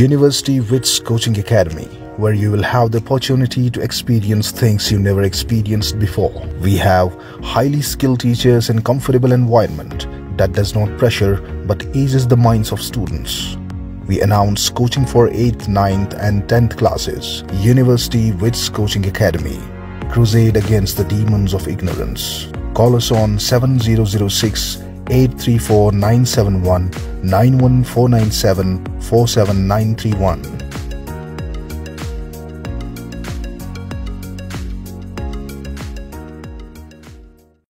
University Wits Coaching Academy, where you will have the opportunity to experience things you never experienced before. We have highly skilled teachers and comfortable environment that does not pressure but eases the minds of students. We announce coaching for 8th, 9th and 10th classes. University Wits Coaching Academy. Crusade against the demons of ignorance. Call us on 7006 834 971 91497 47931.